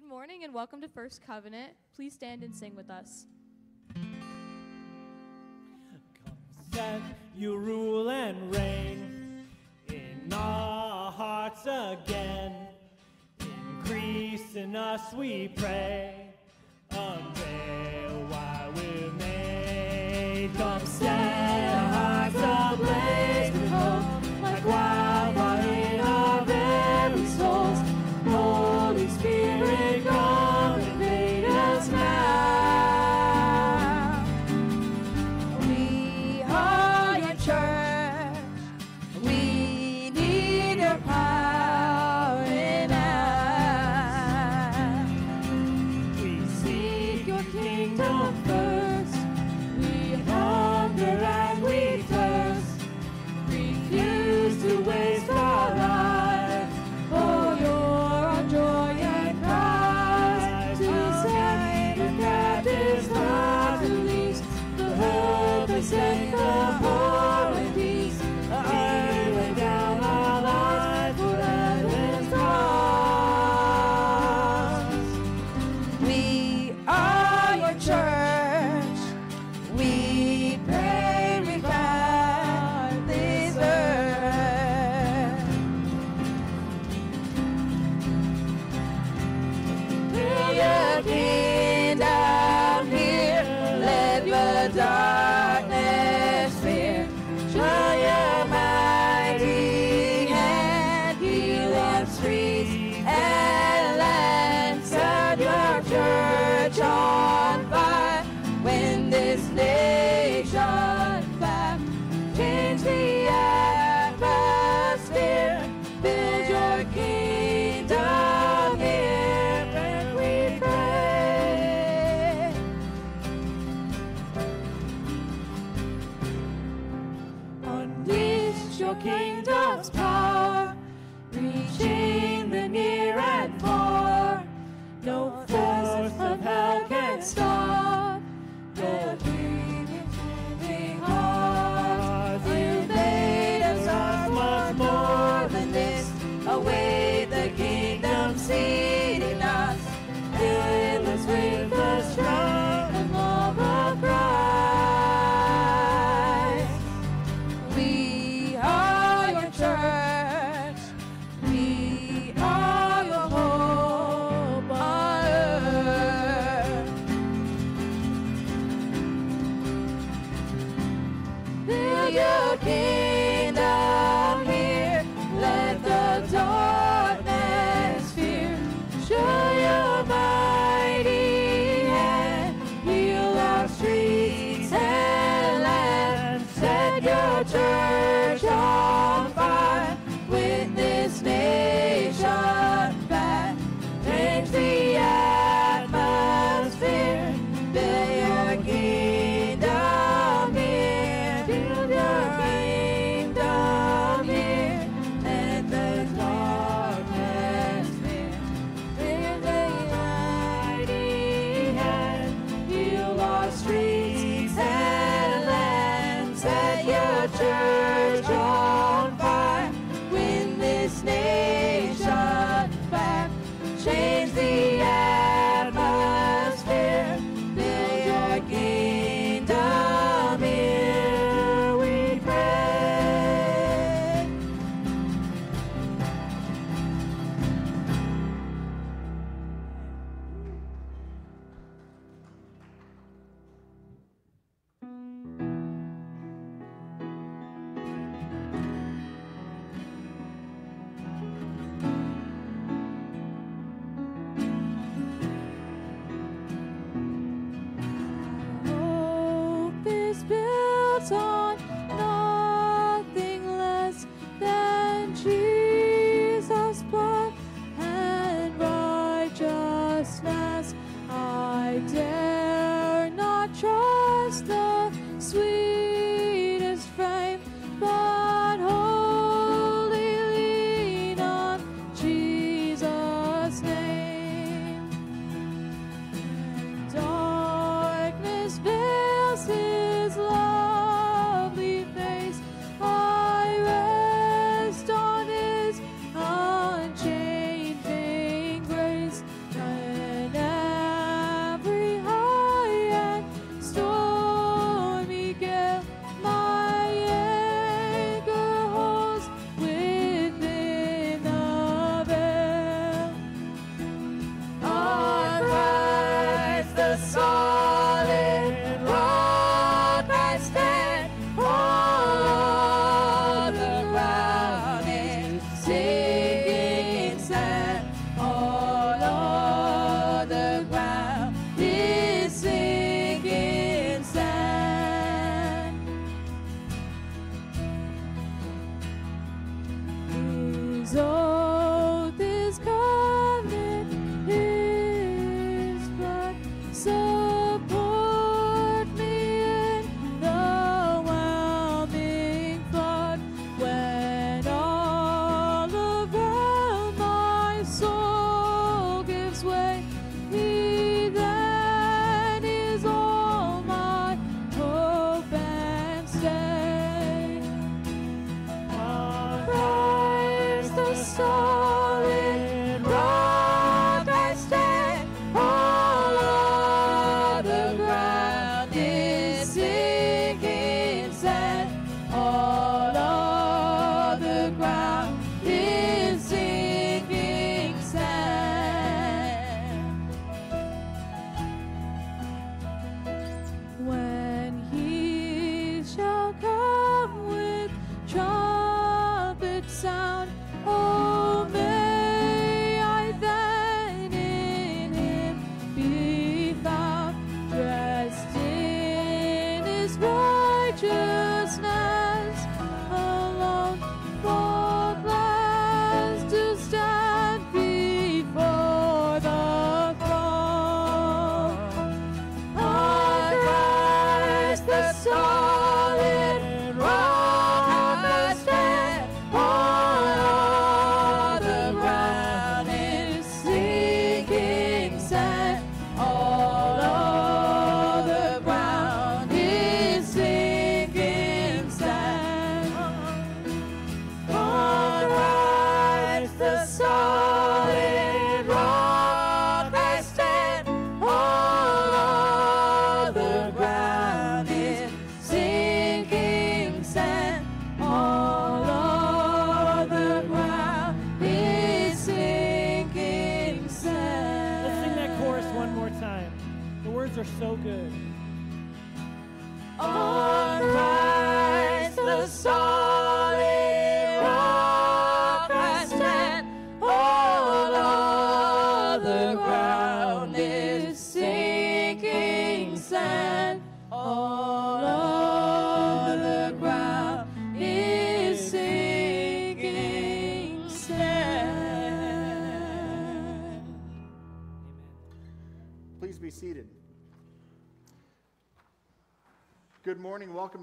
Good morning and welcome to First Covenant. Please stand and sing with us. Come set you rule and reign in our hearts again. Increase in us, we pray. Unveil why we're made. Come set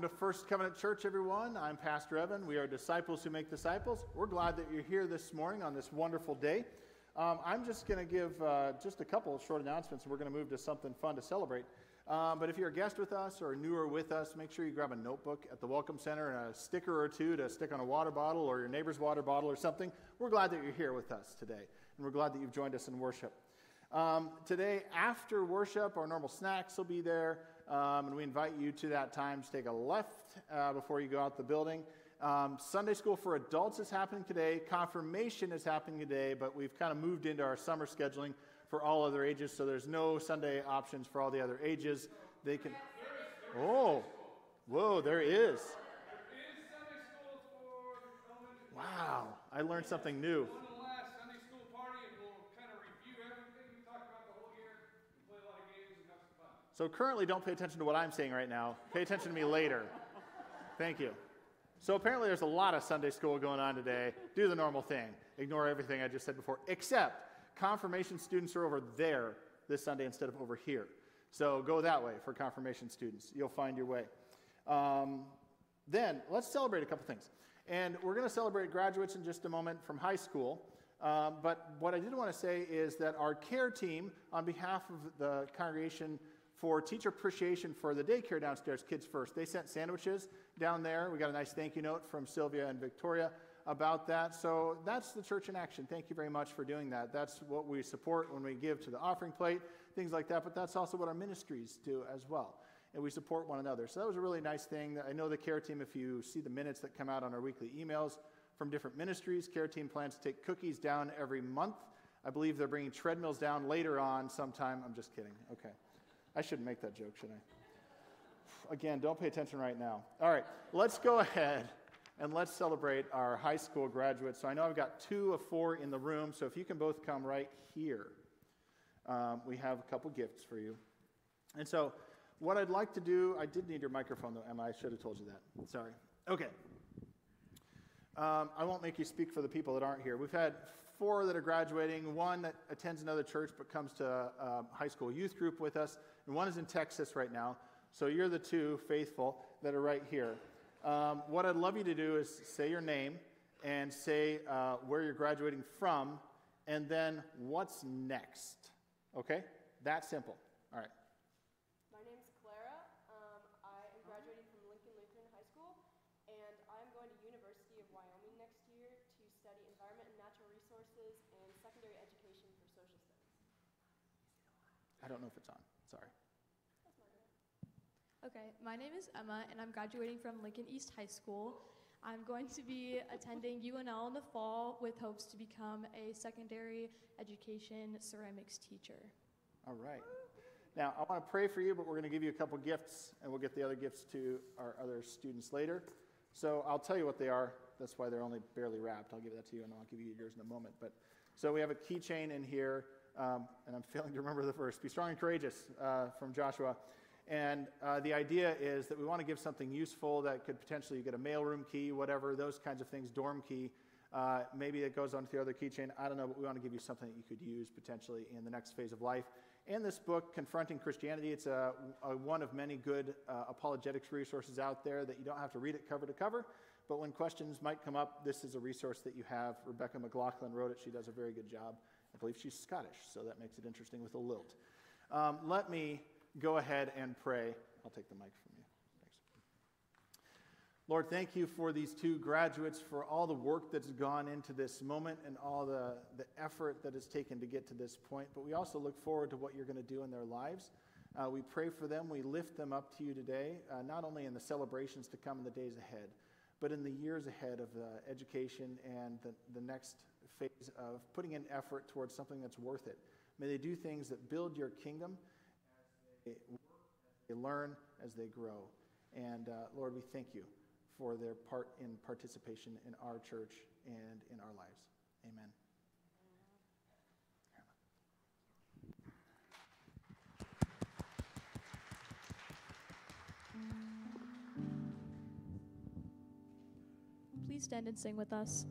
to First Covenant Church, everyone. I'm Pastor Evan. We are disciples who make disciples. We're glad that you're here this morning on this wonderful day. Um, I'm just going to give uh, just a couple of short announcements, and we're going to move to something fun to celebrate. Um, but if you're a guest with us or newer with us, make sure you grab a notebook at the Welcome Center and a sticker or two to stick on a water bottle or your neighbor's water bottle or something. We're glad that you're here with us today, and we're glad that you've joined us in worship. Um, today, after worship, our normal snacks will be there, um, and we invite you to that time to take a left uh, before you go out the building. Um, Sunday school for adults is happening today. Confirmation is happening today, but we've kind of moved into our summer scheduling for all other ages, so there's no Sunday options for all the other ages. They can. Oh, whoa, there is. Wow, I learned something new. on the last Sunday school party and we'll kind of review everything we talked about the whole year and play a lot of games and have some fun. So currently, don't pay attention to what I'm saying right now. Pay attention to me later. Thank you. So apparently, there's a lot of Sunday school going on today. Do the normal thing. Ignore everything I just said before, except confirmation students are over there this Sunday instead of over here. So go that way for confirmation students. You'll find your way. Um, then let's celebrate a couple things. And we're going to celebrate graduates in just a moment from high school. Um, but what I did want to say is that our care team, on behalf of the congregation for teacher appreciation for the daycare downstairs, Kids First, they sent sandwiches down there. We got a nice thank you note from Sylvia and Victoria about that. So that's the church in action. Thank you very much for doing that. That's what we support when we give to the offering plate, things like that. But that's also what our ministries do as well. And we support one another. So that was a really nice thing. I know the care team, if you see the minutes that come out on our weekly emails from different ministries, care team plans to take cookies down every month. I believe they're bringing treadmills down later on sometime. I'm just kidding. Okay. I shouldn't make that joke, should I? Again, don't pay attention right now. All right, let's go ahead and let's celebrate our high school graduates. So I know I've got two of four in the room, so if you can both come right here, um, we have a couple gifts for you. And so, what I'd like to do, I did need your microphone though, Emma. I should have told you that. Sorry. Okay. Um, I won't make you speak for the people that aren't here. We've had four that are graduating, one that attends another church but comes to a high school youth group with us, and one is in Texas right now. So you're the two faithful that are right here. Um, what I'd love you to do is say your name and say uh, where you're graduating from, and then what's next. Okay? That simple. All right. My name's Clara. Um, I am graduating from Lincoln Lutheran High School, and I'm going to University of Wyoming next year to study environment and natural resources and secondary education for social studies. I don't know if it's on. Okay, my name is Emma, and I'm graduating from Lincoln East High School. I'm going to be attending UNL in the fall with hopes to become a secondary education ceramics teacher. All right. Now, I want to pray for you, but we're going to give you a couple gifts, and we'll get the other gifts to our other students later. So I'll tell you what they are. That's why they're only barely wrapped. I'll give that to you, and I'll give you yours in a moment. But so we have a keychain in here, um, and I'm failing to remember the verse. Be strong and courageous uh, from Joshua. And uh, the idea is that we want to give something useful that could potentially you get a mailroom key, whatever, those kinds of things, dorm key. Uh, maybe it goes onto the other keychain. I don't know, but we want to give you something that you could use potentially in the next phase of life. And this book, Confronting Christianity, it's a, a one of many good uh, apologetics resources out there that you don't have to read it cover to cover. But when questions might come up, this is a resource that you have. Rebecca McLaughlin wrote it. She does a very good job. I believe she's Scottish, so that makes it interesting with a lilt. Um, let me go ahead and pray. I'll take the mic from you. Thanks. Lord, thank you for these two graduates, for all the work that's gone into this moment and all the, the effort that is taken to get to this point. But we also look forward to what you're going to do in their lives. Uh, we pray for them. We lift them up to you today, uh, not only in the celebrations to come in the days ahead, but in the years ahead of uh, education and the, the next phase of putting in effort towards something that's worth it. May they do things that build your kingdom they work, as they learn, as they grow. And uh, Lord, we thank you for their part in participation in our church and in our lives. Amen. Please stand and sing with us.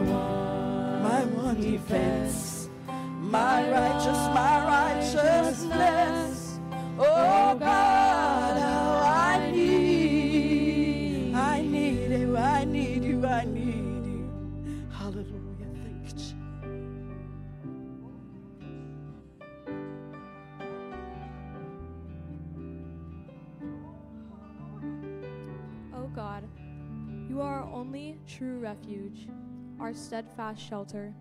One, my one defense, my righteous, my righteousness. Oh God, how I need, I need you, I need you, I need you. Hallelujah, thank you. Jesus. O God, you are our only true refuge, our steadfast shelter.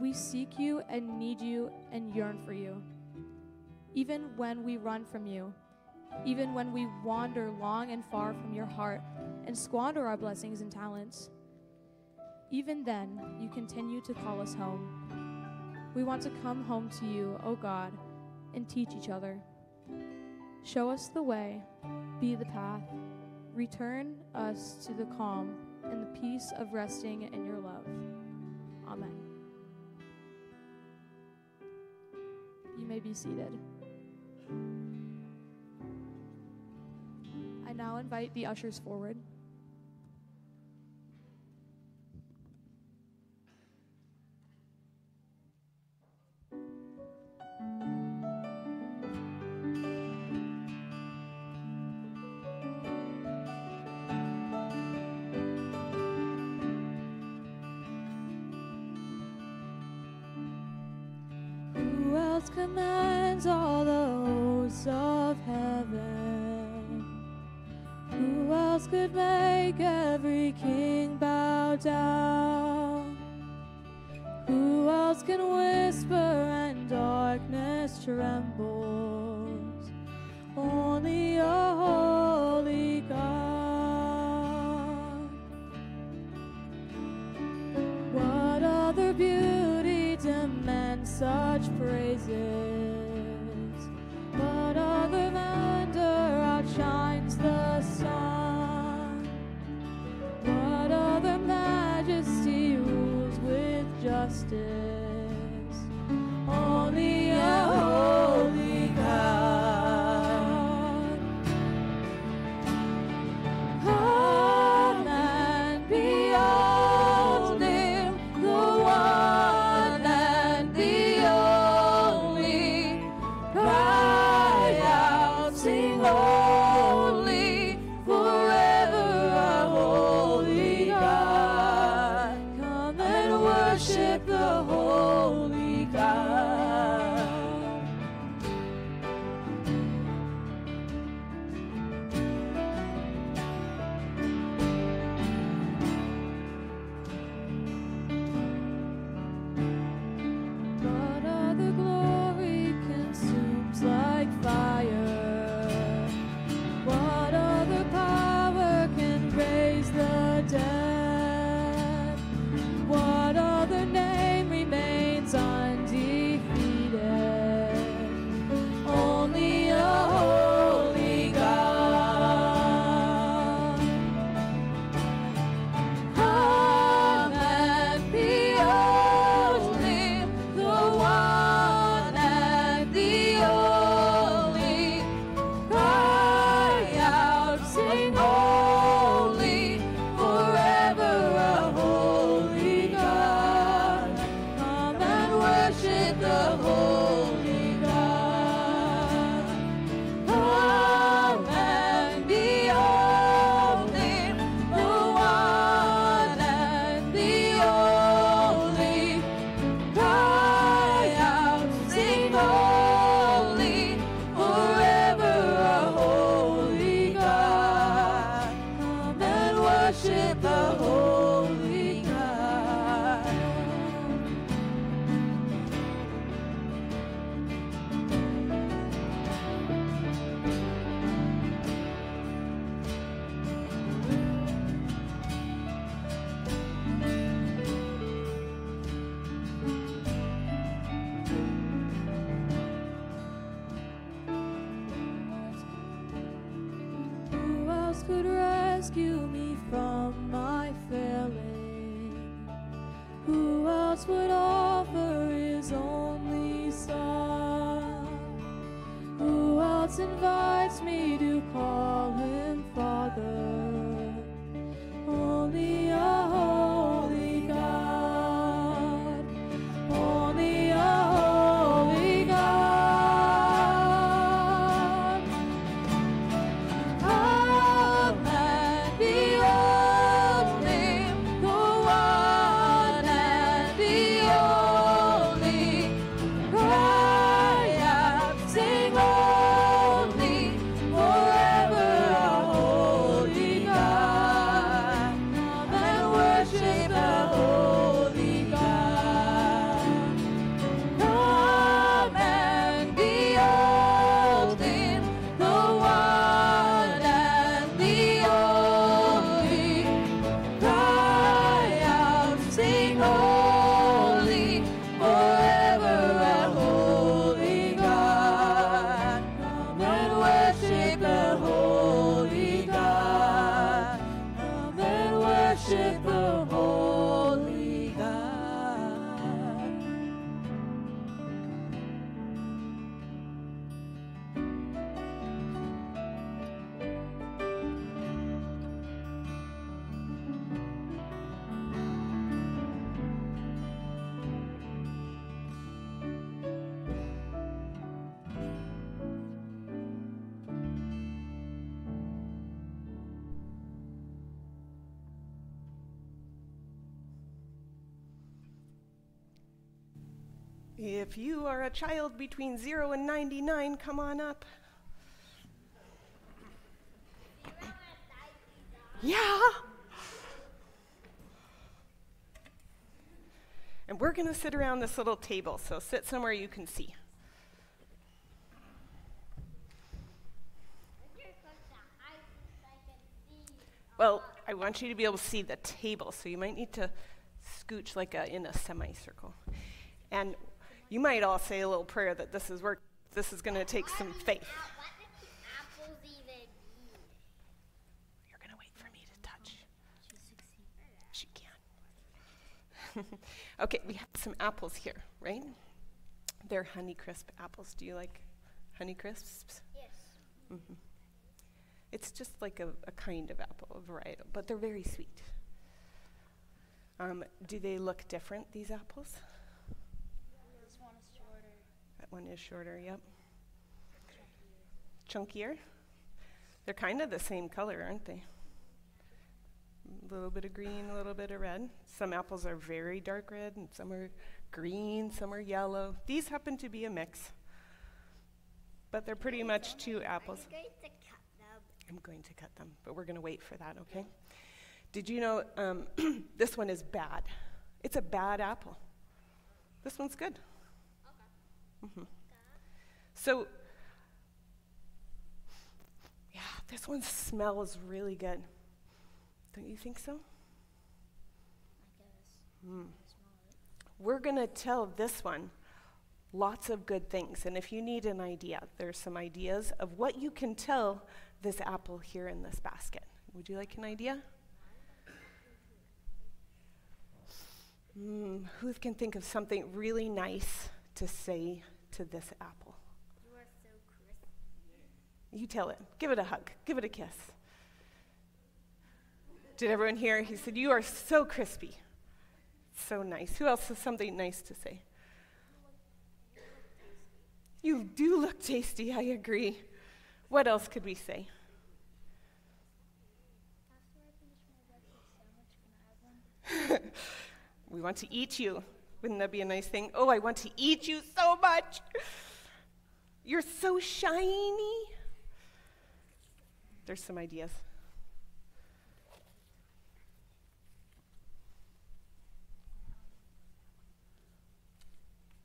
We seek you and need you and yearn for you. Even when we run from you, even when we wander long and far from your heart and squander our blessings and talents, even then you continue to call us home. We want to come home to you, O God, and teach each other. Show us the way, be the path. Return us to the calm and the peace of resting in your love. Amen. You may be seated. I now invite the ushers forward. Commands all the hosts of heaven? Who else could make every king bow down? Who else can whisper and darkness trembles? Only a holy God. What other beauty demands such praises? Me If you are a child between 0 and 99, come on up. Yeah. And we're going to sit around this little table, so sit somewhere you can see. Well, I want you to be able to see the table, so you might need to scooch like a, in a semicircle. And you might all say a little prayer that this is work. This is going to take some faith. You're going to wait for me to touch. She can. okay, we have some apples here, right? They're Honeycrisp apples. Do you like Honeycrisps? Yes. It's just like a, a kind of apple, a variety, but they're very sweet. Um, do they look different, these apples? This one is shorter. That one is shorter, yep. Chunkier. They're kind of the same color, aren't they? A little bit of green, a little bit of red. Some apples are very dark red, and some are green, some are yellow. These happen to be a mix, but they're pretty much two apples. I'm going to cut them. I'm going to cut them, but we're going to wait for that, okay? Did you know um, this one is bad? It's a bad apple. This one's good. Mhm. So, yeah, this one smells really good. Don't you think so? Guess. We're going to tell this one lots of good things. And if you need an idea, there's some ideas of what you can tell this apple here in this basket. Would you like an idea? Mm, who can think of something really nice to say to this apple? You are so crisp. You tell it. Give it a hug. Give it a kiss. Did everyone hear? He said, You are so crispy. So nice. Who else has something nice to say? You do look tasty, I agree. What else could we say? After I finish my breakfast sandwich, can I have one? We want to eat you. Wouldn't that be a nice thing? Oh, I want to eat you so much. You're so shiny. There's some ideas.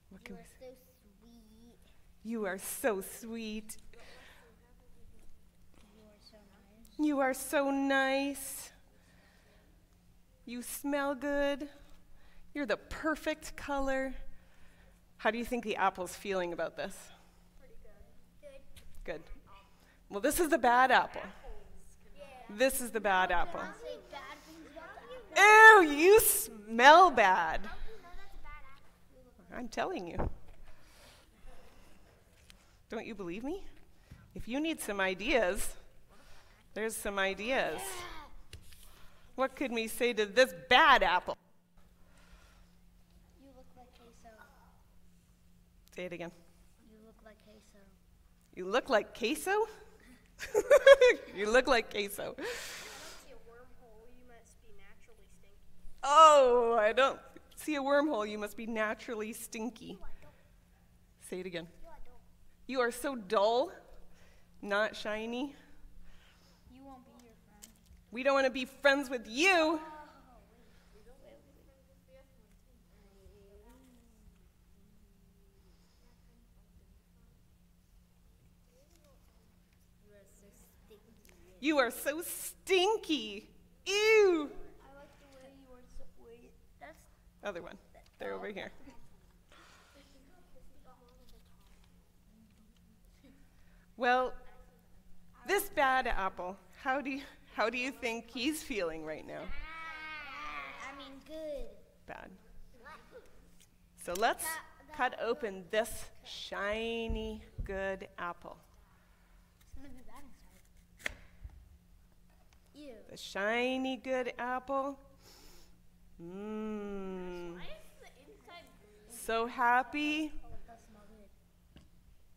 What You are so sweet. You are so sweet. You are so nice. You are so nice. You smell good. You're the perfect color. How do you think the apple's feeling about this? Pretty good. Good. Well, this is the bad apple. Yeah. This is the bad apple. Say bad things about the Ew, you smell bad. No, that's a bad apple. I'm telling you. Don't you believe me? If you need some ideas, there's some ideas. What could we say to this bad apple? You look like queso. Say it again. You look like queso. You look like queso? you look like queso. see a wormhole, you must be naturally stinky. Oh, I don't see a wormhole. You must be naturally stinky. Say it again. You are so dull, not shiny. You won't be your friend. We don't want to be friends with you. You are so stinky. Ew. I like the way you are so. That's Other one. They're over here. Well, this bad apple, how do you, how do you think he's feeling right now? I mean good. Bad. So let's cut open this shiny, good apple. It's gonna be bad inside. Ew. The shiny, good apple. Mmm. So happy. It does smell good.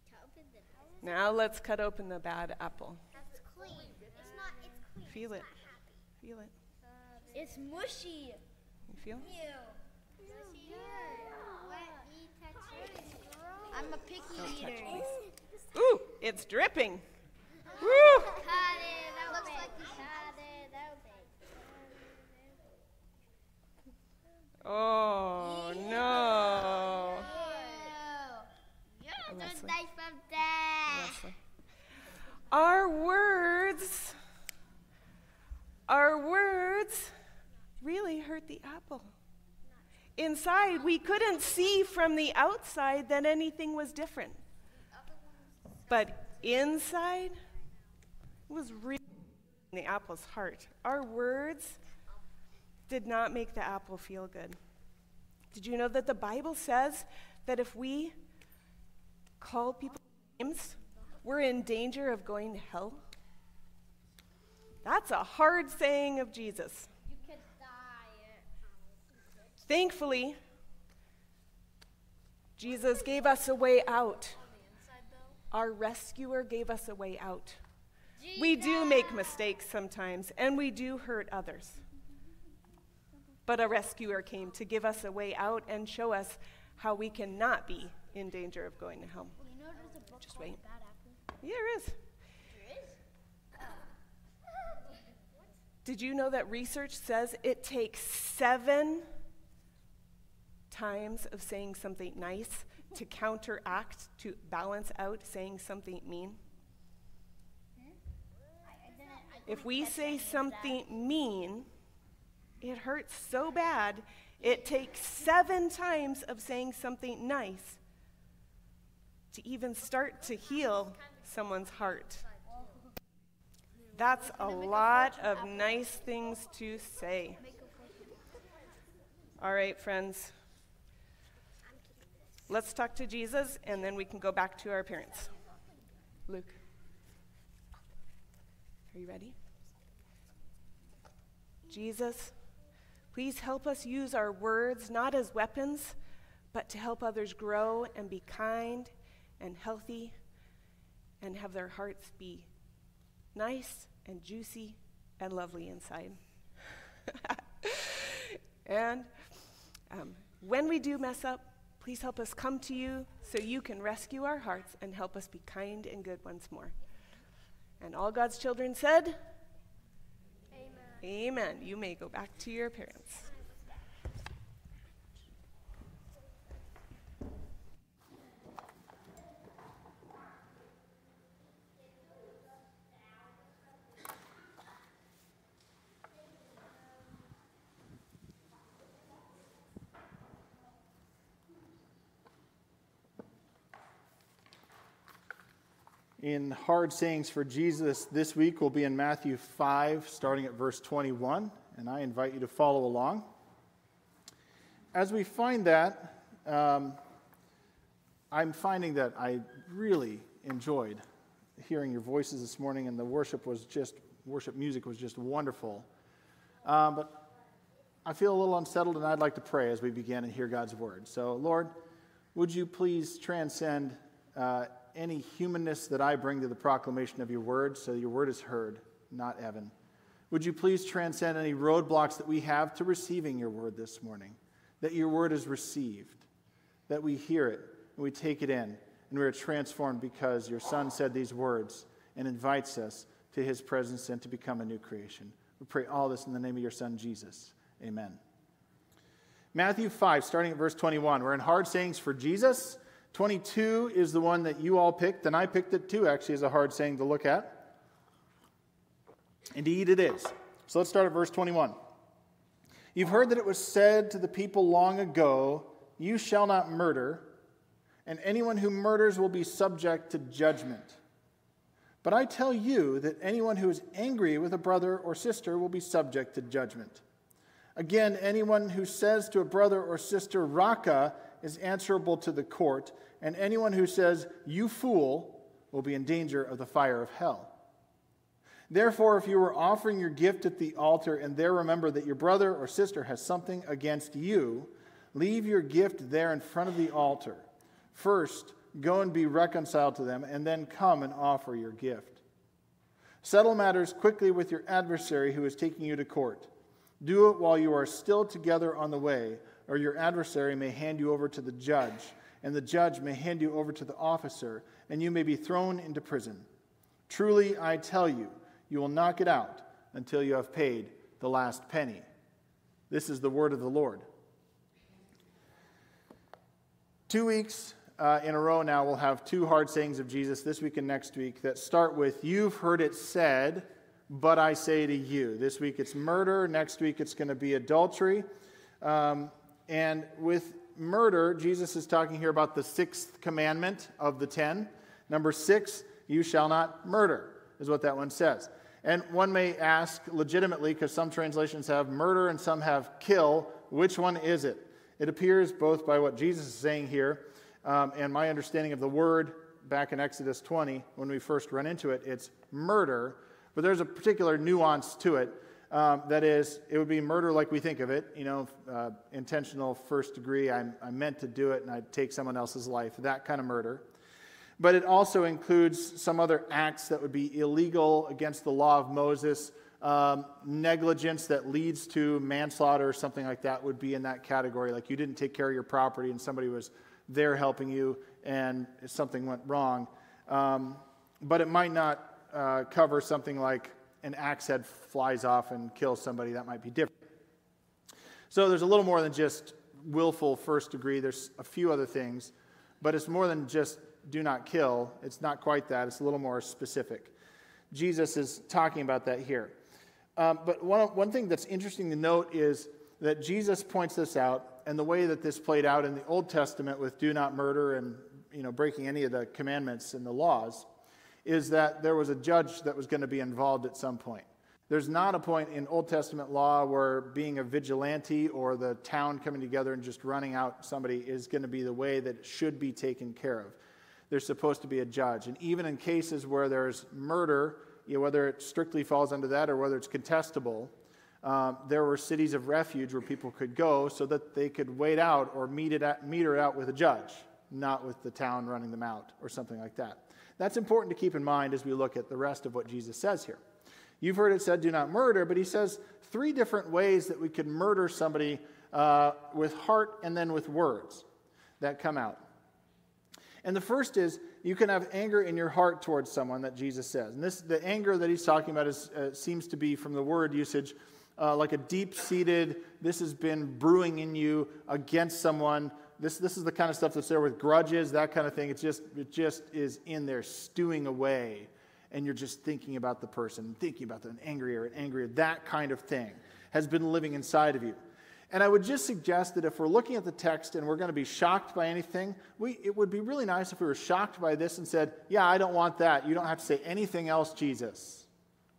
To open the Now let's cut open the bad apple. That's clean. It's not. It's clean. Feel it. Feel it. Um, it's mushy. You feel? Ew. I'm a picky eater. Ooh, it's dripping. Woo! Cut it Looks like you cut it Oh no. Yeah, Leslie. nice from that. Our words, our words really hurt the apple. Inside, we couldn't see from the outside that anything was different. But inside, it was really in the apple's heart. Our words did not make the apple feel good. Did you know that the Bible says that if we call people names, we're in danger of going to hell? That's a hard saying of Jesus. You could die. Thankfully, Jesus gave us a way out. Our rescuer gave us a way out. We do make mistakes sometimes, and we do hurt others. But a rescuer came to give us a way out and show us how we cannot be in danger of going to hell. You know there's a book Just wait. Bad Apple? Yeah, there is. Oh. Did you know that research says it takes seven times of saying something nice to counteract, to balance out saying something mean? If we say something mean, it hurts so bad, it takes seven times of saying something nice to even start to heal someone's heart. That's a lot of nice things to say. All right, friends. Let's talk to Jesus and then we can go back to our parents. Luke. Are you ready? Jesus, please help us use our words not as weapons, but to help others grow and be kind and healthy and have their hearts be nice and juicy and lovely inside. and um, when we do mess up, please help us come to you so you can rescue our hearts and help us be kind and good once more. And all God's children said, Amen. Amen. You may go back to your parents. In Hard Sayings for Jesus this week will be in Matthew 5, starting at verse 21, and I invite you to follow along. As we find that, um, I'm finding that I really enjoyed hearing your voices this morning, and the worship was just, worship music was just wonderful. Um, but I feel a little unsettled, and I'd like to pray as we begin and hear God's word. So, Lord, would you please transcend uh, any humanness that I bring to the proclamation of your word so your word is heard, not Evan? Would you please transcend any roadblocks that we have to receiving your word this morning? That your word is received, that we hear it and we take it in, and we are transformed because your son said these words and invites us to his presence and to become a new creation. We pray all this in the name of your son, Jesus. Amen. Matthew 5, starting at verse 21. We're in hard sayings for Jesus. 22 is the one that you all picked, and I picked it too, actually, as a hard saying to look at. Indeed, it is. So let's start at verse 21. You've heard that it was said to the people long ago, You shall not murder, and anyone who murders will be subject to judgment. But I tell you that anyone who is angry with a brother or sister will be subject to judgment. Again, anyone who says to a brother or sister, Raca, is answerable to the court, and anyone who says, You fool, will be in danger of the fire of hell. Therefore, if you are offering your gift at the altar and there remember that your brother or sister has something against you, leave your gift there in front of the altar. First, go and be reconciled to them, and then come and offer your gift. Settle matters quickly with your adversary who is taking you to court. Do it while you are still together on the way, or your adversary may hand you over to the judge, and the judge may hand you over to the officer, and you may be thrown into prison. Truly, I tell you, you will not get out until you have paid the last penny. This is the word of the Lord. Two weeks uh, in a row now, we'll have two hard sayings of Jesus this week and next week that start with, You've heard it said but I say to you. This week it's murder, next week it's going to be adultery. Um, and with murder, Jesus is talking here about the sixth commandment of the ten. Number six, you shall not murder, is what that one says. And one may ask legitimately, because some translations have murder and some have kill, which one is it? It appears both by what Jesus is saying here um, and my understanding of the word back in Exodus 20, when we first run into it, it's murder but there's a particular nuance to it. Um, that is, it would be murder like we think of it, you know, uh, intentional first degree. I, I meant to do it and I take someone else's life, that kind of murder. But it also includes some other acts that would be illegal against the law of Moses. Um, negligence that leads to manslaughter or something like that would be in that category. Like you didn't take care of your property and somebody was there helping you and something went wrong. Um, but it might not uh, cover something like an axe head flies off and kills somebody, that might be different. So there's a little more than just willful first degree. There's a few other things, but it's more than just do not kill. It's not quite that, it's a little more specific. Jesus is talking about that here. Um, but one, one thing that's interesting to note is that Jesus points this out, and the way that this played out in the Old Testament with do not murder and you know, breaking any of the commandments and the laws is that there was a judge that was going to be involved at some point. There's not a point in Old Testament law where being a vigilante or the town coming together and just running out somebody is going to be the way that it should be taken care of. There's supposed to be a judge. And even in cases where there's murder, you know, whether it strictly falls under that or whether it's contestable, um, there were cities of refuge where people could go so that they could wait out or meet it at, meter it out with a judge, not with the town running them out or something like that. That's important to keep in mind as we look at the rest of what Jesus says here. You've heard it said, do not murder, but he says three different ways that we could murder somebody uh, with heart and then with words that come out. And the first is you can have anger in your heart towards someone that Jesus says. And this, the anger that he's talking about is, uh, seems to be from the word usage uh, like a deep seated, this has been brewing in you against someone this, this is the kind of stuff that's there with grudges, that kind of thing. It's just, it just is in there stewing away. And you're just thinking about the person, thinking about them, angrier and angrier. That kind of thing has been living inside of you. And I would just suggest that if we're looking at the text and we're going to be shocked by anything, we, it would be really nice if we were shocked by this and said, Yeah, I don't want that. You don't have to say anything else, Jesus.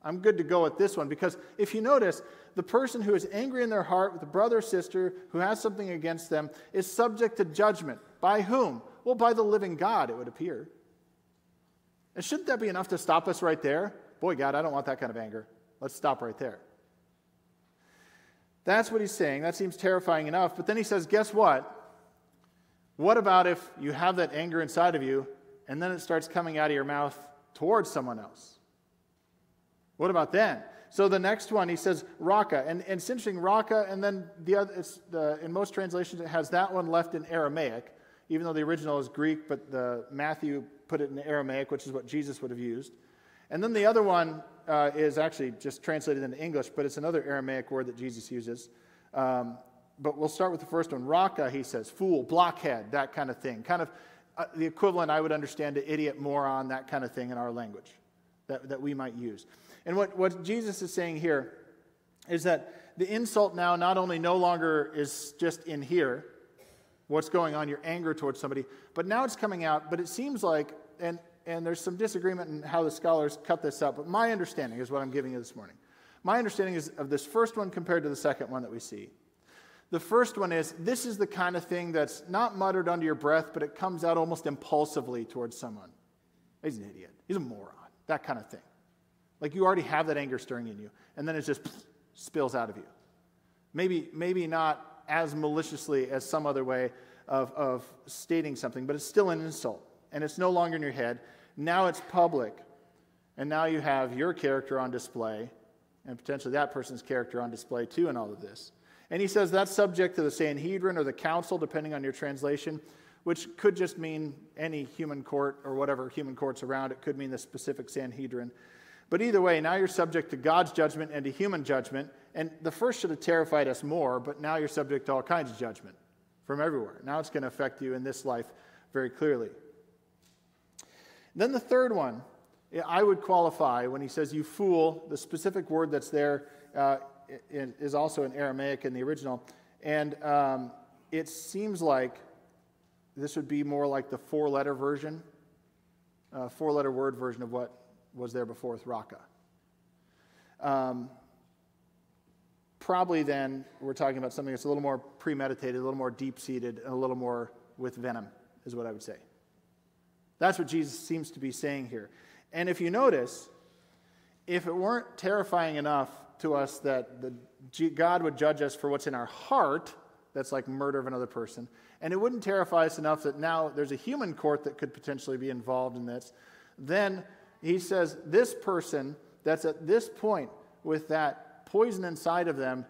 I'm good to go with this one. Because if you notice, the person who is angry in their heart with a brother or sister who has something against them is subject to judgment. By whom? Well, by the living God, it would appear. And shouldn't that be enough to stop us right there? Boy, God, I don't want that kind of anger. Let's stop right there. That's what he's saying. That seems terrifying enough. But then he says, guess what? What about if you have that anger inside of you and then it starts coming out of your mouth towards someone else? What about then? So the next one, he says raka, and, and it's interesting, raka, and then the other, it's the, in most translations it has that one left in Aramaic, even though the original is Greek, but the Matthew put it in Aramaic, which is what Jesus would have used. And then the other one uh, is actually just translated into English, but it's another Aramaic word that Jesus uses. Um, but we'll start with the first one. Raka, he says, fool, blockhead, that kind of thing. Kind of uh, the equivalent I would understand to idiot, moron, that kind of thing in our language that, that we might use. And what, what Jesus is saying here is that the insult now not only no longer is just in here, what's going on, your anger towards somebody, but now it's coming out. But it seems like, and and there's some disagreement in how the scholars cut this up, but my understanding is what I'm giving you this morning. My understanding is of this first one compared to the second one that we see. The first one is this is the kind of thing that's not muttered under your breath, but it comes out almost impulsively towards someone. He's an idiot. He's a moron. That kind of thing. Like you already have that anger stirring in you, and then it just spills out of you. Maybe, maybe not as maliciously as some other way of, of stating something, but it's still an insult, and it's no longer in your head, now it's public. And now you have your character on display, and potentially that person's character on display too in all of this. And he says that's subject to the Sanhedrin or the council, depending on your translation, which could just mean any human court or whatever human court's around. It could mean the specific Sanhedrin. But either way, now you're subject to God's judgment and to human judgment. And the first should have terrified us more, but now you're subject to all kinds of judgment from everywhere. Now it's going to affect you in this life very clearly. Then the third one, I would qualify when he says, you fool, the specific word that's there uh, is also in Aramaic in the original. And um, it seems like this would be more like the four letter version, uh, four letter word version of what was there before with Raka. Um, probably then we're talking about something that's a little more premeditated, a little more deep seated, and a little more with venom, is what I would say. That's what Jesus seems to be saying here. And if you notice, if it weren't terrifying enough to us that the, God would judge us for what's in our heart, that's like murder of another person, and it wouldn't terrify us enough that now there's a human court that could potentially be involved in this, then he says this person that's at this point with that poison inside of them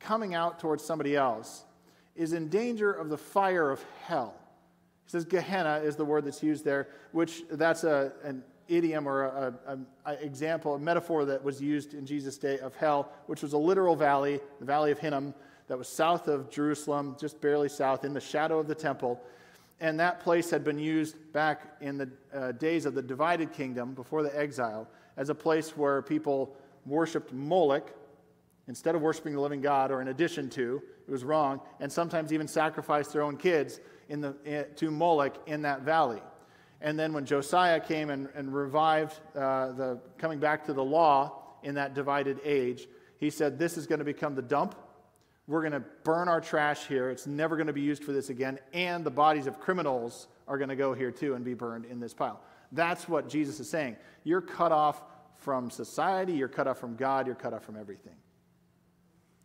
coming out towards somebody else is in danger of the fire of hell. He says Gehenna is the word that's used there, which that's a, an idiom or an example, a metaphor that was used in Jesus' day of hell, which was a literal valley, the valley of Hinnom, that was south of Jerusalem, just barely south, in the shadow of the temple. And that place had been used back in the uh, days of the divided kingdom before the exile as a place where people worshiped Moloch instead of worshiping the living God, or in addition to, it was wrong, and sometimes even sacrificed their own kids in the, in, to Moloch in that valley. And then when Josiah came and, and revived uh, the coming back to the law in that divided age, he said, This is going to become the dump. We're going to burn our trash here. It's never going to be used for this again. And the bodies of criminals are going to go here too and be burned in this pile. That's what Jesus is saying. You're cut off from society, you're cut off from God, you're cut off from everything.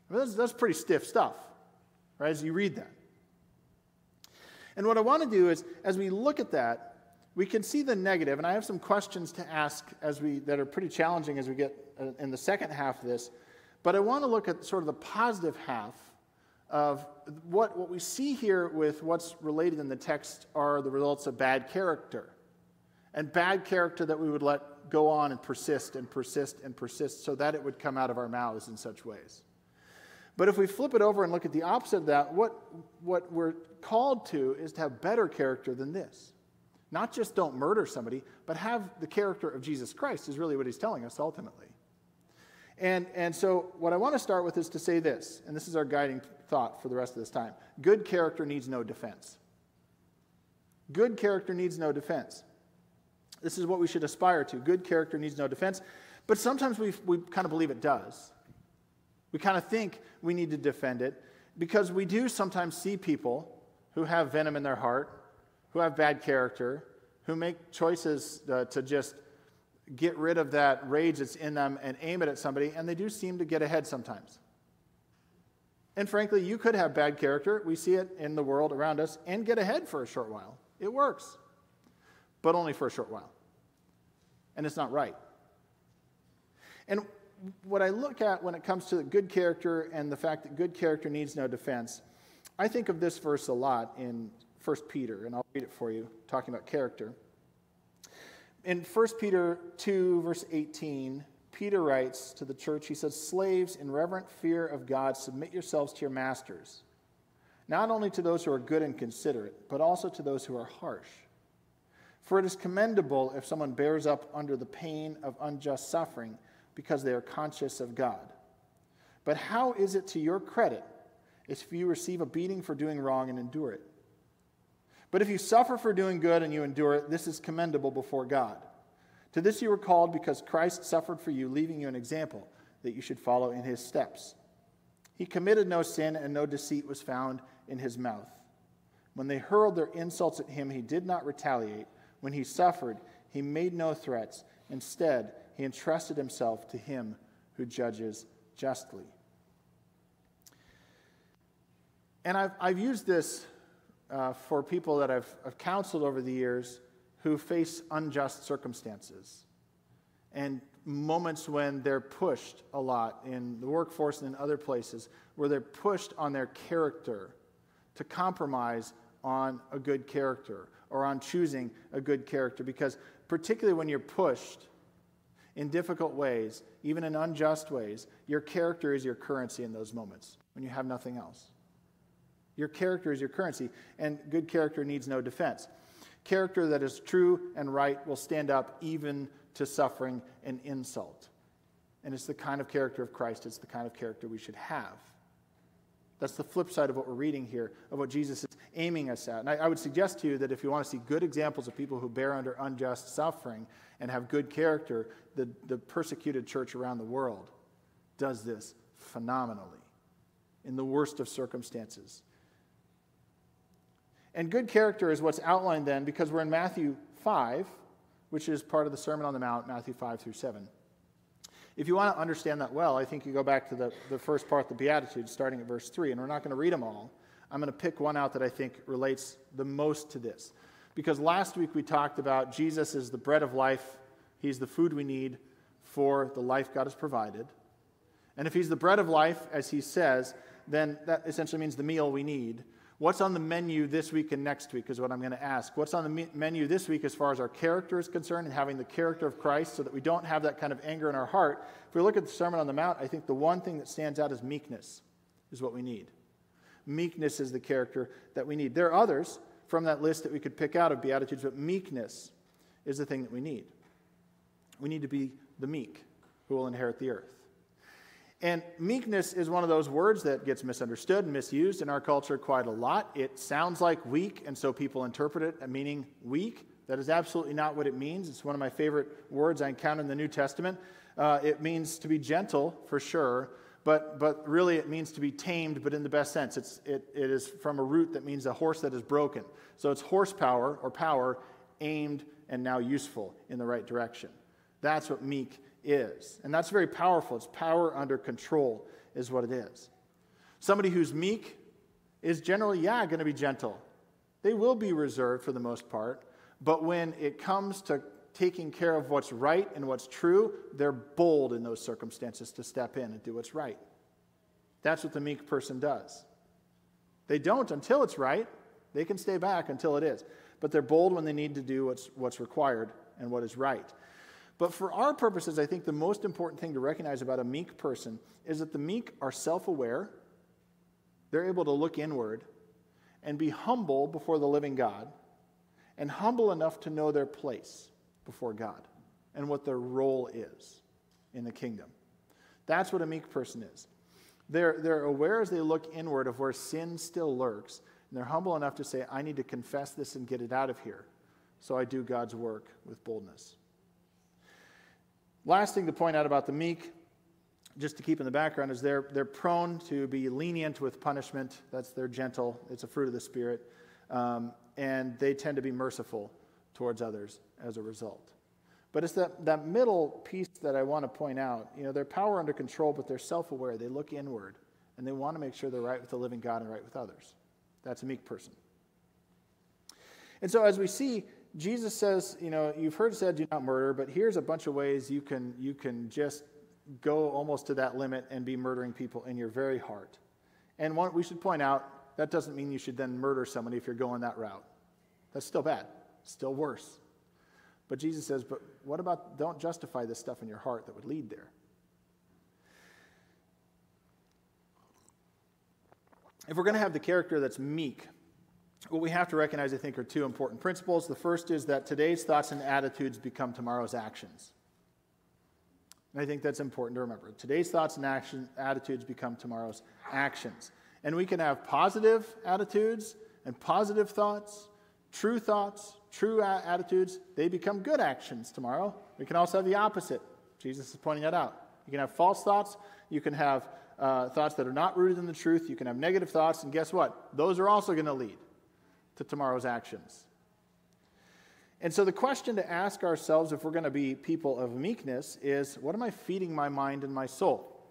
I mean, that's, that's pretty stiff stuff, right, as you read that. And what I want to do is, as we look at that, we can see the negative, and I have some questions to ask as we, that are pretty challenging as we get uh, in the second half of this. But I want to look at sort of the positive half of what, what we see here with what's related in the text are the results of bad character. And bad character that we would let go on and persist and persist and persist so that it would come out of our mouths in such ways. But if we flip it over and look at the opposite of that, what, what we're called to is to have better character than this. Not just don't murder somebody, but have the character of Jesus Christ, is really what he's telling us ultimately. And, and so, what I want to start with is to say this, and this is our guiding thought for the rest of this time good character needs no defense. Good character needs no defense. This is what we should aspire to. Good character needs no defense. But sometimes we, we kind of believe it does. We kind of think we need to defend it because we do sometimes see people who have venom in their heart, who have bad character, who make choices uh, to just get rid of that rage that's in them and aim it at somebody, and they do seem to get ahead sometimes. And frankly, you could have bad character. We see it in the world around us and get ahead for a short while. It works, but only for a short while. And it's not right. And what I look at when it comes to good character and the fact that good character needs no defense, I think of this verse a lot in 1 Peter, and I'll read it for you, talking about character. In 1 Peter 2, verse 18, Peter writes to the church, he says, Slaves, in reverent fear of God, submit yourselves to your masters, not only to those who are good and considerate, but also to those who are harsh. For it is commendable if someone bears up under the pain of unjust suffering because they are conscious of God. But how is it to your credit if you receive a beating for doing wrong and endure it? But if you suffer for doing good and you endure it, this is commendable before God. To this you were called because Christ suffered for you, leaving you an example that you should follow in his steps. He committed no sin, and no deceit was found in his mouth. When they hurled their insults at him, he did not retaliate. When he suffered, he made no threats. Instead, he entrusted himself to him who judges justly. And I've, I've used this uh, for people that I've, I've counseled over the years who face unjust circumstances and moments when they're pushed a lot in the workforce and in other places where they're pushed on their character to compromise on a good character or on choosing a good character. Because particularly when you're pushed in difficult ways even in unjust ways your character is your currency in those moments when you have nothing else your character is your currency, and good character needs no defense. Character that is true and right will stand up even to suffering and insult. And it's the kind of character of Christ, it's the kind of character we should have. That's the flip side of what we're reading here, of what Jesus is aiming us at. And I, I, would suggest to you that if you want to see good examples of people who bear under unjust suffering and have good character, the, the persecuted church around the world does this phenomenally in the worst of circumstances. And good character is what's outlined then because we're in Matthew 5, which is part of the Sermon on the Mount, Matthew 5 through 7. If you want to understand that well, I think you go back to the, the first part, the Beatitudes, starting at verse 3. And we're not going to read them all. I'm going to pick one out that I think relates the most to this. Because last week we talked about Jesus is the bread of life, He's the food we need for the life God has provided. And if He's the bread of life, as He says, then that essentially means the meal we need. What's on the menu this week and next week is what I'm going to ask. What's on the menu this week as far as our character is concerned and having the character of Christ so that we don't have that kind of anger in our heart? If we look at the Sermon on the Mount, I think the one thing that stands out is meekness, is what we need. Meekness is the character that we need. There are others from that list that we could pick out of Beatitudes, but meekness is the thing that we need. We need to be the meek who will inherit the earth. And meekness is one of those words that gets misunderstood and misused in our culture quite a lot. It sounds like weak, and so people interpret it as meaning weak. That is absolutely not what it means. It's one of my favorite words I encounter in the New Testament. Uh, it means to be gentle, for sure, but, but really it means to be tamed, but in the best sense. It's, it, it is from a root that means a horse that is broken. So it's horsepower or power aimed and now useful in the right direction. That's what meek is. And that's very powerful. It's power under control, is what it is. Somebody who's meek is generally, yeah, going to be gentle. They will be reserved for the most part. But when it comes to taking care of what's right and what's true, they're bold in those circumstances to step in and do what's right. That's what the meek person does. They don't until it's right. They can stay back until it is. But they're bold when they need to do what's, what's required and what is right. But for our purposes, I think the most important thing to recognize about a meek person is that the meek are self aware, they're able to look inward and be humble before the living God, and humble enough to know their place before God and what their role is in the kingdom. That's what a meek person is. They're, they're aware as they look inward of where sin still lurks, and they're humble enough to say, I need to confess this and get it out of here. So I do God's work with boldness. Last thing to point out about the meek, just to keep in the background, is they're, they're prone to be lenient with punishment. That's their gentle, it's a fruit of the Spirit. Um, and they tend to be merciful towards others as a result. But it's that, that middle piece that I want to point out. You know, they're power under control, but they're self aware. They look inward, and they want to make sure they're right with the living God and right with others. That's a meek person. And so, as we see, Jesus says, you know, you've heard said, do not murder, but here's a bunch of ways you can, you can just go almost to that limit and be murdering people in your very heart. And one, we should point out that doesn't mean you should then murder somebody if you're going that route. That's still bad, still worse. But Jesus says, but what about don't justify this stuff in your heart that would lead there? If we're going to have the character that's meek, what we have to recognize, I think, are two important principles. The first is that today's thoughts and attitudes become tomorrow's actions. And I think that's important to remember. Today's thoughts and action, attitudes become tomorrow's actions. And we can have positive attitudes and positive thoughts, true thoughts, true attitudes. They become good actions tomorrow. We can also have the opposite. Jesus is pointing that out. You can have false thoughts. You can have uh, thoughts that are not rooted in the truth. You can have negative thoughts. And guess what? Those are also going to lead to tomorrow's actions. And so the question to ask ourselves if we're going to be people of meekness is what am I feeding my mind and my soul?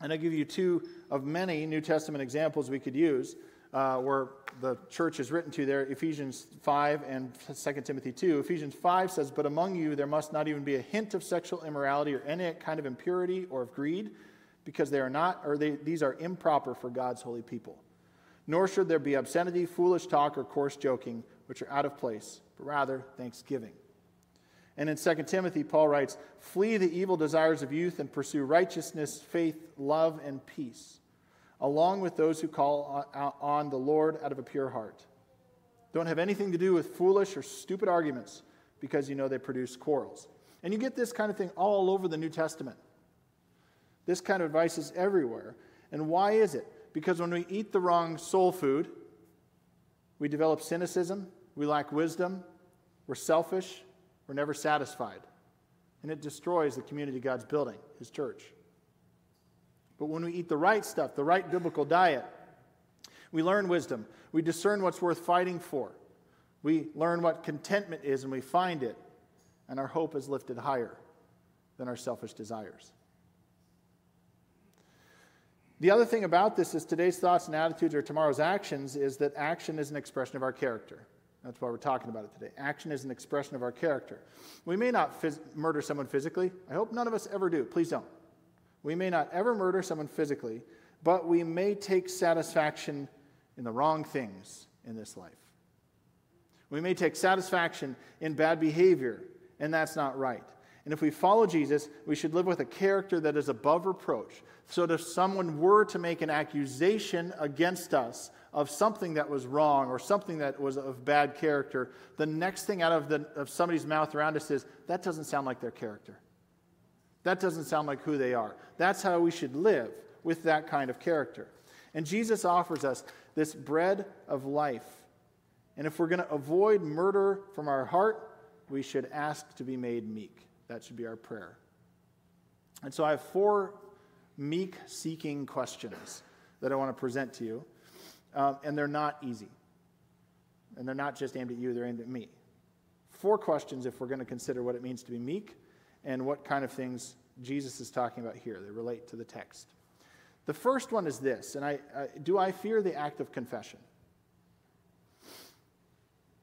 And I'll give you two of many New Testament examples we could use uh, where the church is written to there Ephesians 5 and 2 Timothy 2. Ephesians 5 says, But among you there must not even be a hint of sexual immorality or any kind of impurity or of greed, because they are not, or they, these are improper for God's holy people. Nor should there be obscenity, foolish talk, or coarse joking, which are out of place, but rather thanksgiving. And in 2 Timothy, Paul writes, Flee the evil desires of youth and pursue righteousness, faith, love, and peace, along with those who call on the Lord out of a pure heart. Don't have anything to do with foolish or stupid arguments because you know they produce quarrels. And you get this kind of thing all over the New Testament. This kind of advice is everywhere. And why is it? Because when we eat the wrong soul food, we develop cynicism, we lack wisdom, we're selfish, we're never satisfied. And it destroys the community God's building, His church. But when we eat the right stuff, the right biblical diet, we learn wisdom. We discern what's worth fighting for. We learn what contentment is and we find it. And our hope is lifted higher than our selfish desires. The other thing about this is today's thoughts and attitudes are tomorrow's actions, is that action is an expression of our character. That's why we're talking about it today. Action is an expression of our character. We may not phys- murder someone physically. I hope none of us ever do. Please don't. We may not ever murder someone physically, but we may take satisfaction in the wrong things in this life. We may take satisfaction in bad behavior, and that's not right. And if we follow Jesus, we should live with a character that is above reproach. So if someone were to make an accusation against us of something that was wrong or something that was of bad character, the next thing out of, the, of somebody's mouth around us is, that doesn't sound like their character. That doesn't sound like who they are. That's how we should live with that kind of character. And Jesus offers us this bread of life. And if we're going to avoid murder from our heart, we should ask to be made meek. That should be our prayer. And so I have four meek seeking questions that I want to present to you. Um, and they're not easy. And they're not just aimed at you, they're aimed at me. Four questions if we're going to consider what it means to be meek and what kind of things Jesus is talking about here. They relate to the text. The first one is this, and I, I do I fear the act of confession?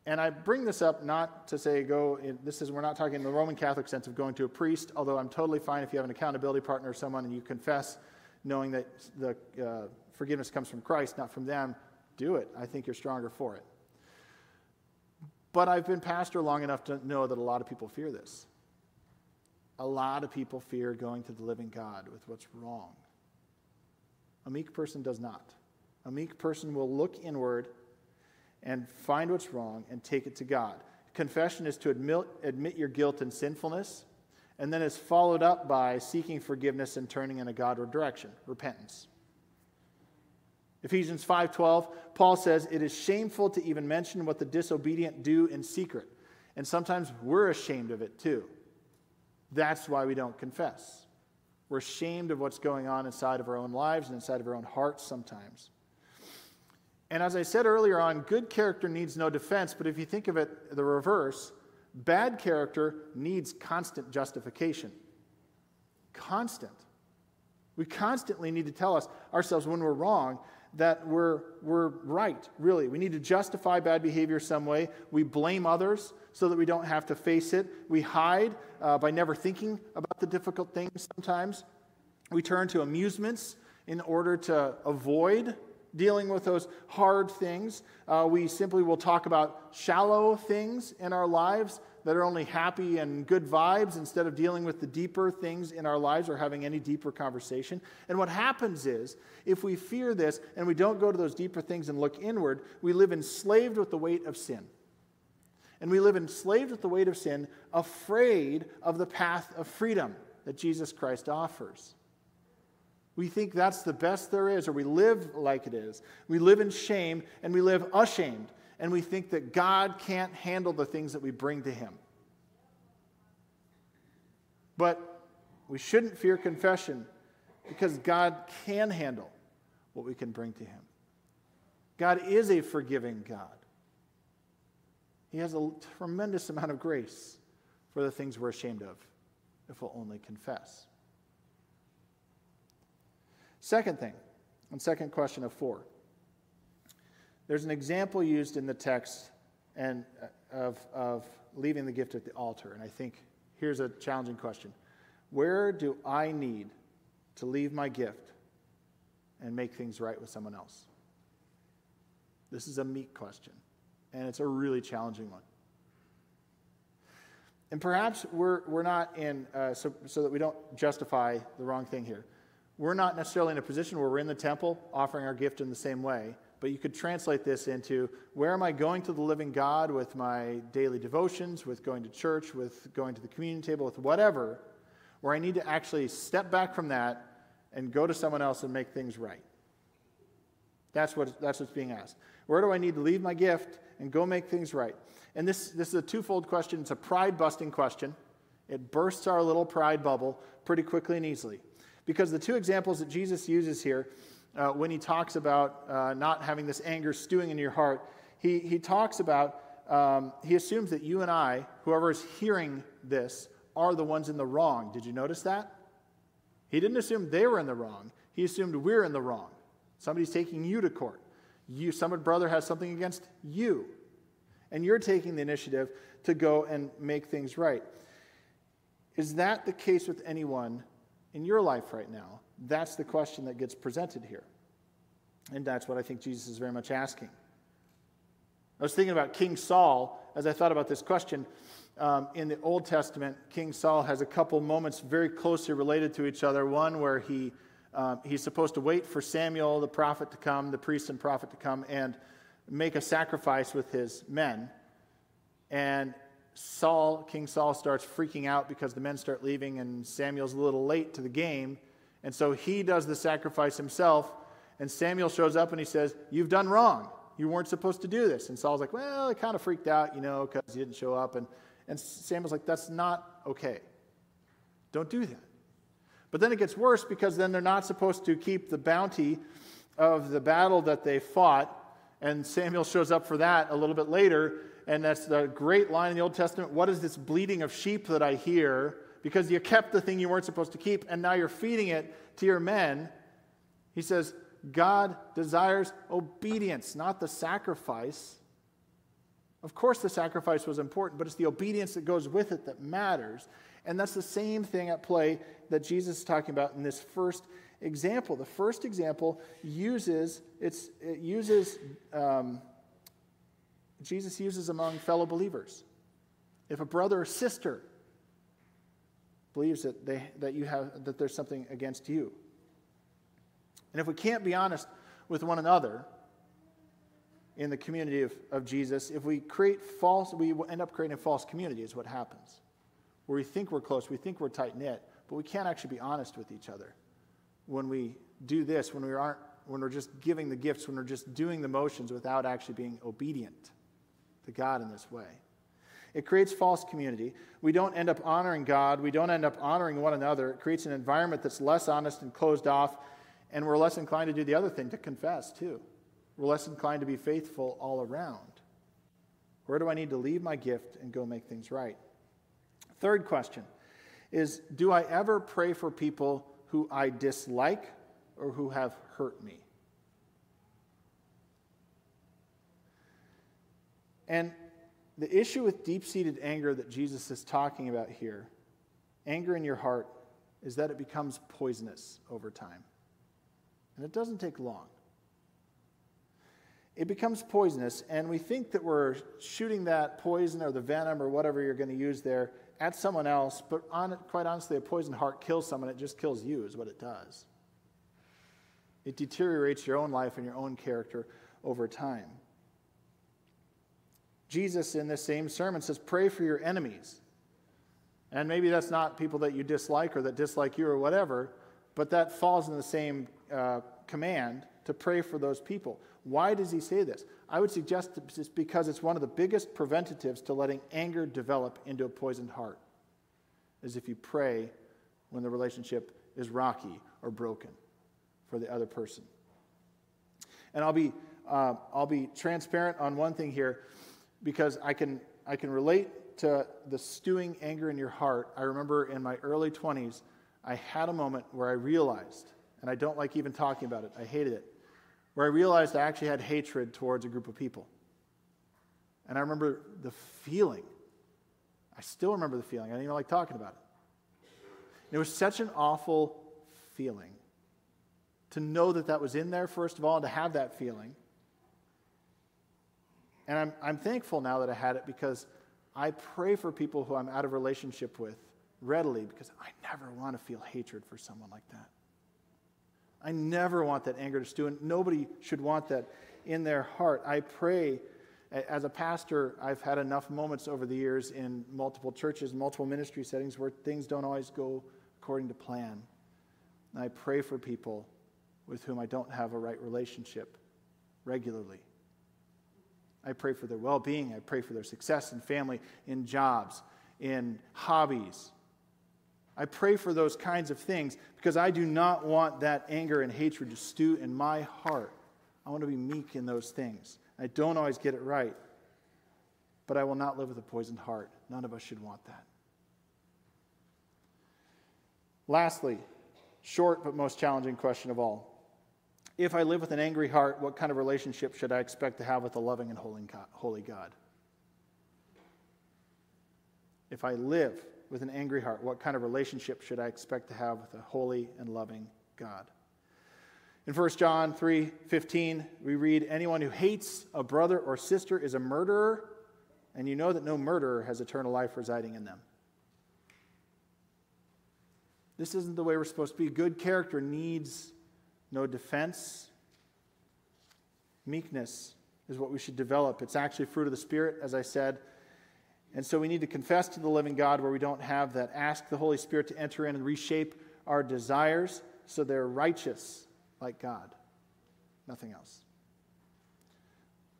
And I bring this up not to say go, this is, we're not talking in the Roman Catholic sense of going to a priest, although I'm totally fine if you have an accountability partner or someone and you confess knowing that the uh, forgiveness comes from Christ, not from them. Do it. I think you're stronger for it. But I've been pastor long enough to know that a lot of people fear this. A lot of people fear going to the living God with what's wrong. A meek person does not. A meek person will look inward and find what's wrong and take it to God. Confession is to admit, admit your guilt and sinfulness and then is followed up by seeking forgiveness and turning in a Godward direction, repentance. Ephesians 5:12, Paul says, "It is shameful to even mention what the disobedient do in secret." And sometimes we're ashamed of it too. That's why we don't confess. We're ashamed of what's going on inside of our own lives and inside of our own hearts sometimes. And as I said earlier on, good character needs no defense, but if you think of it the reverse, bad character needs constant justification. Constant. We constantly need to tell us ourselves when we're wrong that we're, we're right, really. We need to justify bad behavior some way. We blame others so that we don't have to face it. We hide uh, by never thinking about the difficult things sometimes. We turn to amusements in order to avoid dealing with those hard things. Uh, we simply will talk about shallow things in our lives that are only happy and good vibes instead of dealing with the deeper things in our lives or having any deeper conversation. And what happens is, if we fear this and we don't go to those deeper things and look inward, we live enslaved with the weight of sin. And we live enslaved with the weight of sin, afraid of the path of freedom that Jesus Christ offers. We think that's the best there is, or we live like it is. We live in shame and we live ashamed and we think that God can't handle the things that we bring to Him. But we shouldn't fear confession because God can handle what we can bring to Him. God is a forgiving God. He has a tremendous amount of grace for the things we're ashamed of if we'll only confess. Second thing, and second question of four. There's an example used in the text and uh, of, of leaving the gift at the altar. And I think here's a challenging question Where do I need to leave my gift and make things right with someone else? This is a meat question, and it's a really challenging one. And perhaps we're, we're not in, uh, so, so that we don't justify the wrong thing here. We're not necessarily in a position where we're in the temple offering our gift in the same way, but you could translate this into where am I going to the living God with my daily devotions, with going to church, with going to the communion table, with whatever, where I need to actually step back from that and go to someone else and make things right. That's, what, that's what's being asked. Where do I need to leave my gift and go make things right? And this, this is a twofold question. It's a pride busting question. It bursts our little pride bubble pretty quickly and easily. Because the two examples that Jesus uses here uh, when he talks about uh, not having this anger stewing in your heart, he, he talks about, um, he assumes that you and I, whoever is hearing this, are the ones in the wrong. Did you notice that? He didn't assume they were in the wrong, he assumed we're in the wrong. Somebody's taking you to court. You, some brother has something against you. And you're taking the initiative to go and make things right. Is that the case with anyone in your life right now? That's the question that gets presented here. And that's what I think Jesus is very much asking. I was thinking about King Saul as I thought about this question. Um, in the Old Testament, King Saul has a couple moments very closely related to each other. One where he, um, he's supposed to wait for Samuel, the prophet, to come, the priest and prophet to come, and make a sacrifice with his men. And Saul, King Saul, starts freaking out because the men start leaving, and Samuel's a little late to the game. And so he does the sacrifice himself. And Samuel shows up and he says, You've done wrong. You weren't supposed to do this. And Saul's like, Well, I kind of freaked out, you know, because he didn't show up. And, and Samuel's like, That's not okay. Don't do that. But then it gets worse because then they're not supposed to keep the bounty of the battle that they fought. And Samuel shows up for that a little bit later. And that's the great line in the Old Testament What is this bleating of sheep that I hear? because you kept the thing you weren't supposed to keep and now you're feeding it to your men. He says, God desires obedience, not the sacrifice. Of course, the sacrifice was important, but it's the obedience that goes with it that matters. And that's the same thing at play that Jesus is talking about in this first example. The first example uses, it's, it uses, um, Jesus uses among fellow believers. If a brother or sister believes that, they, that, you have, that there's something against you. And if we can't be honest with one another in the community of, of Jesus, if we create false, we end up creating a false community, is what happens. where we think we're close, we think we're tight knit, but we can't actually be honest with each other. When we do this, when we aren't, when we're just giving the gifts, when we're just doing the motions without actually being obedient to God in this way. It creates false community. We don't end up honoring God. We don't end up honoring one another. It creates an environment that's less honest and closed off, and we're less inclined to do the other thing, to confess too. We're less inclined to be faithful all around. Where do I need to leave my gift and go make things right? Third question is Do I ever pray for people who I dislike or who have hurt me? And the issue with deep seated anger that Jesus is talking about here, anger in your heart, is that it becomes poisonous over time. And it doesn't take long. It becomes poisonous, and we think that we're shooting that poison or the venom or whatever you're going to use there at someone else, but on, quite honestly, a poisoned heart kills someone, it just kills you, is what it does. It deteriorates your own life and your own character over time. Jesus, in this same sermon, says, Pray for your enemies. And maybe that's not people that you dislike or that dislike you or whatever, but that falls in the same uh, command to pray for those people. Why does he say this? I would suggest it's because it's one of the biggest preventatives to letting anger develop into a poisoned heart, is if you pray when the relationship is rocky or broken for the other person. And I'll be, uh, I'll be transparent on one thing here because I can, I can relate to the stewing anger in your heart. I remember in my early 20s, I had a moment where I realized, and I don't like even talking about it, I hated it, where I realized I actually had hatred towards a group of people. And I remember the feeling. I still remember the feeling. I didn't even like talking about it. it was such an awful feeling to know that that was in there, first of all, and to have that feeling. And I'm, I'm thankful now that I had it because I pray for people who I'm out of relationship with readily because I never want to feel hatred for someone like that. I never want that anger to stew, and nobody should want that in their heart. I pray, as a pastor, I've had enough moments over the years in multiple churches, multiple ministry settings where things don't always go according to plan. And I pray for people with whom I don't have a right relationship regularly. I pray for their well being. I pray for their success in family, in jobs, in hobbies, I pray for those kinds of things because I do not want that anger and hatred to stew in my heart. I want to be meek in those things. I don't always get it right, but I will not live with a poisoned heart. None of us should want that. Lastly, short but most challenging question of all. If I live with an angry heart, what kind of relationship should I expect to have with a loving and holy God? If I live with an angry heart? What kind of relationship should I expect to have with a holy and loving God? In 1 John 3:15, we read, "Anyone who hates a brother or sister is a murderer, and you know that no murderer has eternal life residing in them." This isn't the way we're supposed to be. Good character needs no defense. Meekness is what we should develop. It's actually fruit of the Spirit, as I said. And so we need to confess to the living God where we don't have that. Ask the Holy Spirit to enter in and reshape our desires so they're righteous like God. Nothing else.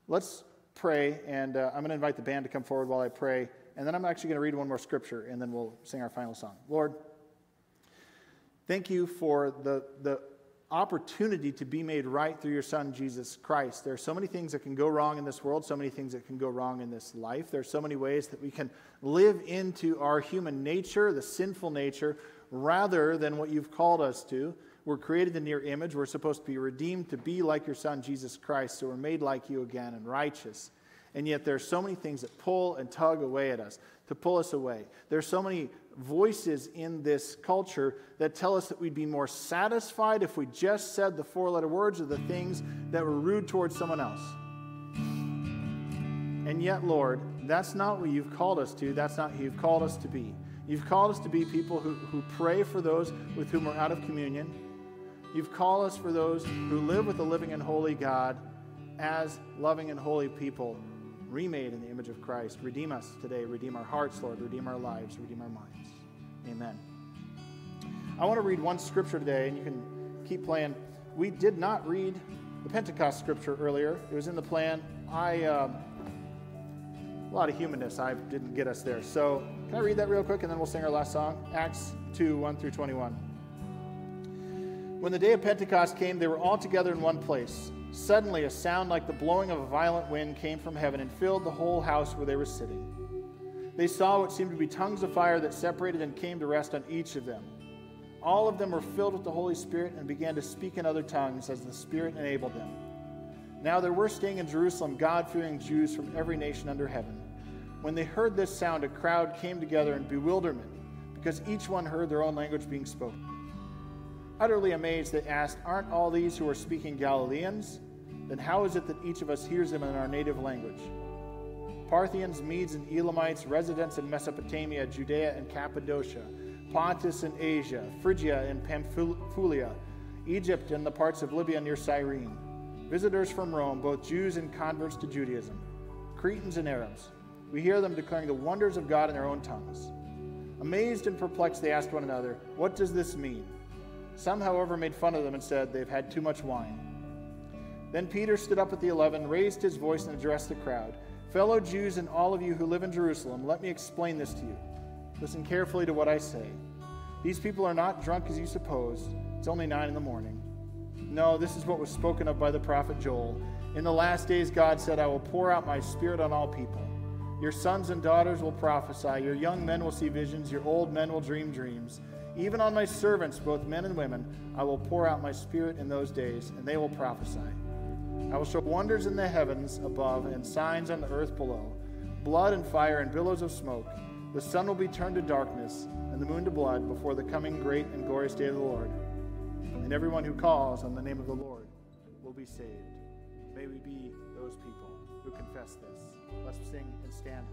Let's pray, and uh, I'm going to invite the band to come forward while I pray, and then I'm actually going to read one more scripture, and then we'll sing our final song. Lord, thank you for the, the opportunity to be made right through your son jesus christ. There are so many things that can go wrong in this world so many things that can go wrong in this life. There are so many ways that we can live into our human nature the sinful nature rather than what you've called us to. We're created in your image. We're supposed to be redeemed to be like your son jesus christ so we're made like you again and righteous. And yet there are so many things that pull and tug away at us to pull us away. There are so many voices in this culture that tell us that we'd be more satisfied if we just said the four letter words or the things that were rude towards someone else. And yet, Lord, that's not what you've called us to. That's not who you've called us to be. You've called us to be people who, who pray for those with whom we're out of communion. You've called us for those who live with the living and holy God as loving and holy people remade in the image of Christ. Redeem us today. Redeem our hearts, Lord. Redeem our lives. Redeem our minds. Amen. I want to read one scripture today, and you can keep playing. We did not read the Pentecost scripture earlier. It was in the plan. I um, a lot of humanness. I didn't get us there. So can I read that real quick, and then we'll sing our last song? Acts two one through twenty one. When the day of Pentecost came, they were all together in one place. Suddenly, a sound like the blowing of a violent wind came from heaven and filled the whole house where they were sitting. They saw what seemed to be tongues of fire that separated and came to rest on each of them. All of them were filled with the Holy Spirit and began to speak in other tongues as the Spirit enabled them. Now there were staying in Jerusalem God fearing Jews from every nation under heaven. When they heard this sound, a crowd came together in bewilderment because each one heard their own language being spoken. Utterly amazed, they asked, Aren't all these who are speaking Galileans? Then how is it that each of us hears them in our native language? Parthians, Medes, and Elamites, residents in Mesopotamia, Judea and Cappadocia, Pontus and Asia, Phrygia and Pamphylia, Egypt and the parts of Libya near Cyrene, visitors from Rome, both Jews and converts to Judaism, Cretans and Arabs. We hear them declaring the wonders of God in their own tongues. Amazed and perplexed, they asked one another, What does this mean? Some, however, made fun of them and said, They've had too much wine. Then Peter stood up at the eleven, raised his voice, and addressed the crowd Fellow Jews and all of you who live in Jerusalem, let me explain this to you. Listen carefully to what I say. These people are not drunk as you suppose. It's only nine in the morning. No, this is what was spoken of by the prophet Joel. In the last days, God said, I will pour out my spirit on all people. Your sons and daughters will prophesy. Your young men will see visions. Your old men will dream dreams. Even on my servants, both men and women, I will pour out my spirit in those days, and they will prophesy. I will show wonders in the heavens above and signs on the earth below blood and fire and billows of smoke. The sun will be turned to darkness and the moon to blood before the coming great and glorious day of the Lord. And everyone who calls on the name of the Lord will be saved. May we be those people who confess this. Let's sing and stand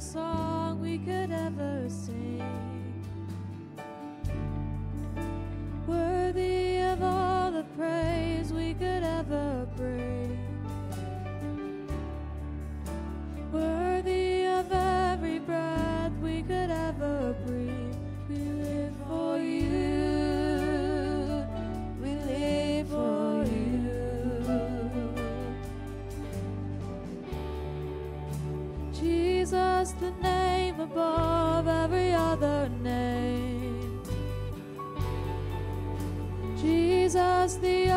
song we could ever sing. Worthy of all the praise we could ever bring. Name above every other name. Jesus, the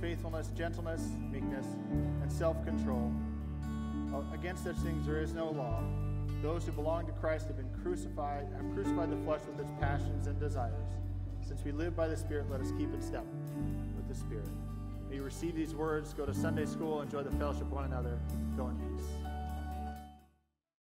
faithfulness, gentleness, meekness, and self control. Uh, against such things there is no law. Those who belong to Christ have been crucified, have crucified the flesh with its passions and desires. Since we live by the Spirit, let us keep in step with the Spirit. May you receive these words, go to Sunday school, enjoy the fellowship of one another, go in peace.